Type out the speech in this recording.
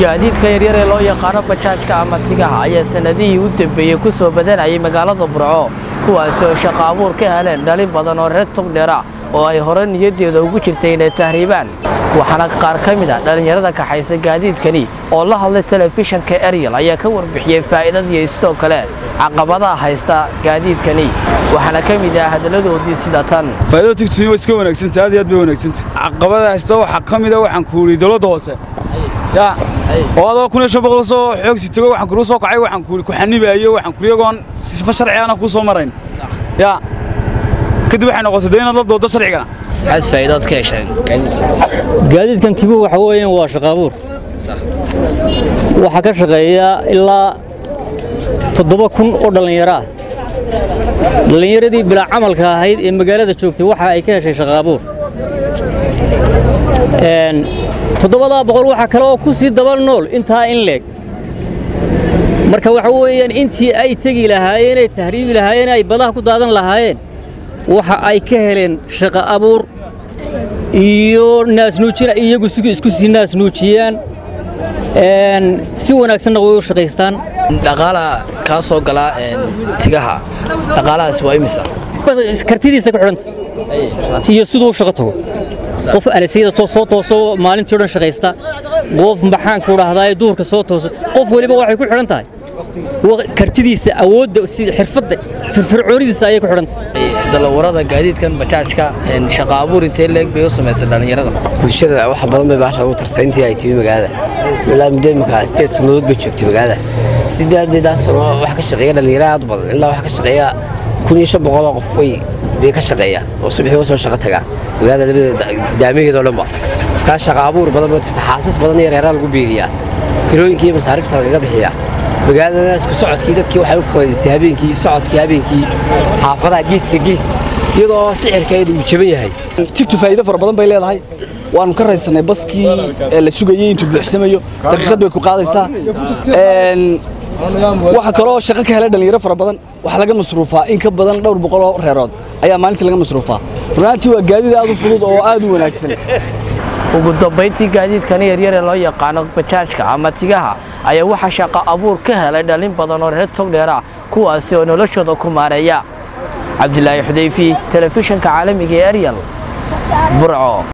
gaadiidka yaryar ee loo yaqaano bajaajka ama tigaha ayaa sannadihii u dambeeyey ku soo badanayay magaalada burco kuwaasi oo shaqo abuur ka heleen dhalin badan oo reer togdheera oo ay hore niyaddeeda ugu jirtay inay tahriibaan. Waxaana qaar ka mid a dhallinyarada kaxaysa gaadiidkani oo la hadlay telefishanka eryal ayaa ka warbixiyey faa'iidadiiyo sidoo kale caqabadaha haysta gaadiidkani. Waxaana ka mid ah hadalladoodii sida tan. Faa'iidada tigtuni waa iska wanaagsanta aad iyo aad bay wanaagsanta caqabada haysta waxaa ka mid a waxaan ku yidhi dowladda hoose. Ya oo adoo kun iyo shan boqol soo xoogsi tago waxaan kuu soo kacay waxaan ku ku xanibaayo waxaan ku iyagoon sifa sharci ana kuu soo marayn. Ya kadib waxay noqotay inaad la doodo sharcigana maxaad faa'iidood ka hesheen gaadiidkan tibuhu waxa weeyaan waa shaqo abuur. Waxaa ka shaqeeya ilaa toddoba kun oo dhallinyaro ah. Dhallinyaradii bilaa camalka ahayd ee magaalada joogtay waxa ay ka heshay shaqo abuur. Toddobadaa boqol waxaa kale oo ku sii daba nool intaa in leeg. Marka waxa weeyaan intii ay tegi lahaayeen ay tahriibi lahaayeen ay badaha ku daadan lahaayeen waxa ay ka heleen shaqo abuur iyo naasnuujina iyagu isku sii naasnuujiyaan si wanaagsanna way u shaqaystaan. Dhaqaalaha kaa soo galaa tigaha dhaqaalahaasi waa imisa kartidiisa ku xidhanta iyo siduu u shaqo tago. Qof alasayda soo tooso maalintii o dhan shaqaysta. Qof maxaanku dhahdaa duurka soo tooso. Qof weliba waxay ku xidhan tahay. Kartidiisa awoodda xirfadda firfircoonidiisa ayay ku xidhan tahay dalawarada gaadiidkan bajaajka shaqa abuur intee leeg bay u samaysay dhallinyarada bulshada wax badan bay baasha ugu tartay intii ay timi magaalada. Ilaa muddo imika sideed sannadood bay joogtay magaalada. Sideedeedaas sano wax ka shaqeeya dhallinyaro aad badan. Ilaa wax ka shaqeeya kun iyo shan boqoloo qof way dee ka shaqeeyaan oo subaxii uga soo shaqo tagaan. Magaalada labadeeda daamaheeda oo dhanba markaa shaqa abuur badan bay tartay xaasas badan yareeraa lagu beeriyaa kirooyinkii iyo masaariifta lagaga bixiyaa magaalada isku socodkii dadkii waxay u fudaydisay habeenkii socodkii habeenkii xaafadaha geeska gees iyadoo sixirkeedu uu jaban yahay. Tigtu faa'iido fara badan bay leedahay. Waanu ka raysannay baskii la sugayey intuu buuxsamayo daqiiqad bay ku qaadaysaa. Waxa kaloo shaqo ka helay dhallinyaro fara badan. Waxaa laga masruufaa in ka badan dhowr boqol oo reerood. Ayaa maalintii laga masruufaa. Runaantii waa gaadiid aad u fudud oo aad u wanaagsan ugu dambayntii gaadiidkani yaryar ee loo yaqaano bajaajka ama tigaha ayaa waxaa shaqo abuur ka helay dhalin badan oo reer togdheera kuwaasi oo noloshooda ku maareeya. Cabdilaahi xudayfi telefishanka caalamiga ee eryal burco